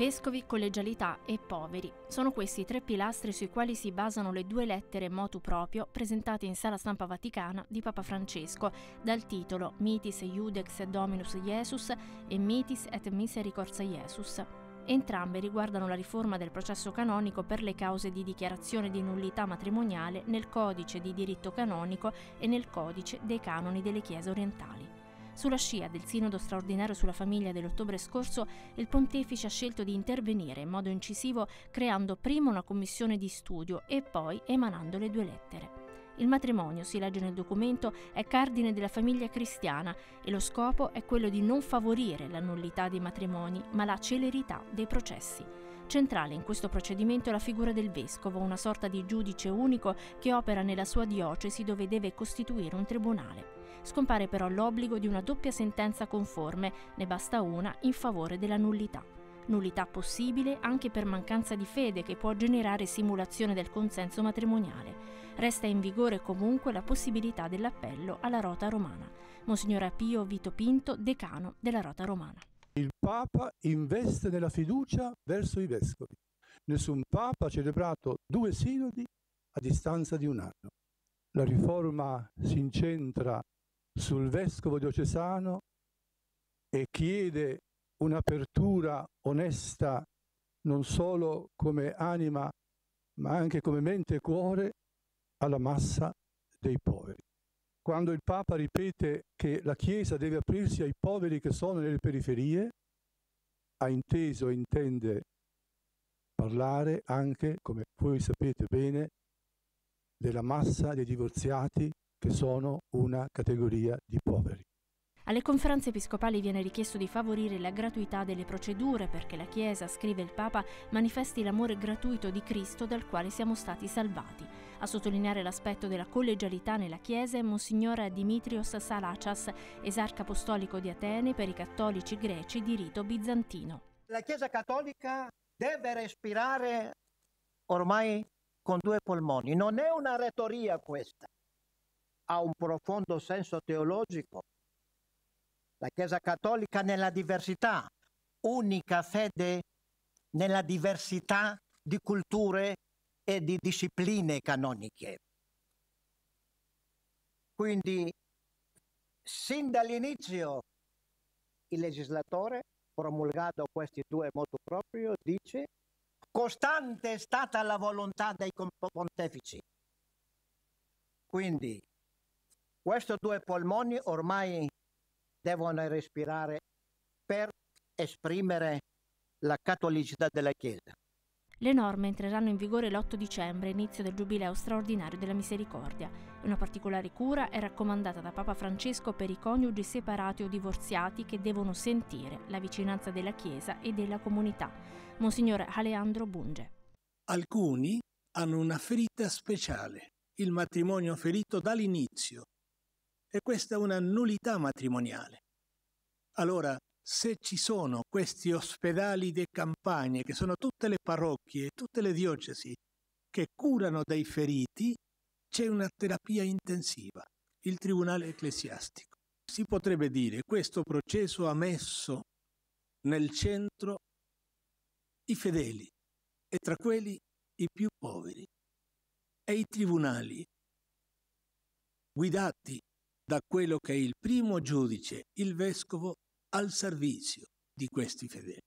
Vescovi, collegialità e poveri. Sono questi i tre pilastri sui quali si basano le due lettere motu proprio presentate in sala stampa vaticana di Papa Francesco dal titolo Mitis Iudex Dominus Jesus e Mitis et Misericordia Jesus. Entrambe riguardano la riforma del processo canonico per le cause di dichiarazione di nullità matrimoniale nel codice di diritto canonico e nel codice dei canoni delle chiese orientali. Sulla scia del sinodo straordinario sulla famiglia dell'ottobre scorso, il pontefice ha scelto di intervenire in modo incisivo creando prima una commissione di studio e poi emanando le due lettere. Il matrimonio, si legge nel documento, è cardine della famiglia cristiana e lo scopo è quello di non favorire la nullità dei matrimoni, ma la celerità dei processi. Centrale in questo procedimento è la figura del vescovo, una sorta di giudice unico che opera nella sua diocesi dove deve costituire un tribunale. Scompare però l'obbligo di una doppia sentenza conforme, ne basta una in favore della nullità. Nullità possibile anche per mancanza di fede che può generare simulazione del consenso matrimoniale. Resta in vigore comunque la possibilità dell'appello alla rota romana. Monsignor Pio Vito Pinto, decano della rota romana. Il Papa investe nella fiducia verso i vescovi. Nessun Papa ha celebrato due sinodi a distanza di un anno. La riforma si incentra sul vescovo diocesano e chiede un'apertura onesta non solo come anima ma anche come mente e cuore alla massa dei poveri. Quando il Papa ripete che la Chiesa deve aprirsi ai poveri che sono nelle periferie, ha inteso e intende parlare anche, come voi sapete bene, della massa dei divorziati che sono una categoria di poveri. Alle conferenze episcopali viene richiesto di favorire la gratuità delle procedure perché la Chiesa, scrive il Papa, manifesti l'amore gratuito di Cristo dal quale siamo stati salvati. A sottolineare l'aspetto della collegialità nella Chiesa è Monsignor Dimitrios Salacias, esarca apostolico di Atene per i cattolici greci di rito bizantino. La Chiesa cattolica deve respirare ormai con due polmoni. Non è una retoria questa ha un profondo senso teologico. La Chiesa Cattolica nella diversità, unica fede nella diversità di culture e di discipline canoniche. Quindi, sin dall'inizio, il legislatore, promulgato questi due motu proprio, dice costante è stata la volontà dei pontefici. Quindi questi due polmoni ormai devono respirare per esprimere la cattolicità della Chiesa. Le norme entreranno in vigore l'8 dicembre, inizio del Giubileo straordinario della Misericordia. Una particolare cura è raccomandata da Papa Francesco per i coniugi separati o divorziati che devono sentire la vicinanza della Chiesa e della comunità. Monsignor Alejandro Bunge. Alcuni hanno una ferita speciale, il matrimonio ferito dall'inizio, e questa è una nullità matrimoniale. Allora, se ci sono questi ospedali di campagne, che sono tutte le parrocchie, tutte le diocesi, che curano dei feriti, c'è una terapia intensiva, il tribunale ecclesiastico. Si potrebbe dire questo processo ha messo nel centro i fedeli e tra quelli i più poveri e i tribunali guidati da quello che è il primo giudice, il vescovo, al servizio di questi fedeli.